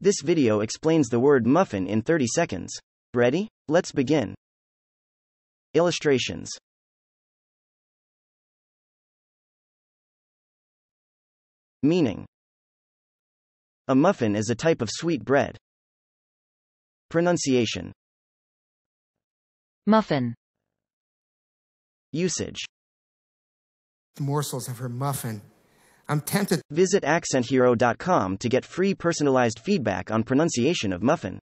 This video explains the word muffin in 30 seconds. Ready? Let's begin. Illustrations Meaning A muffin is a type of sweet bread. Pronunciation Muffin. Usage morsels of her muffin. I'm tempted. Visit accenthero.com to get free personalized feedback on pronunciation of muffin.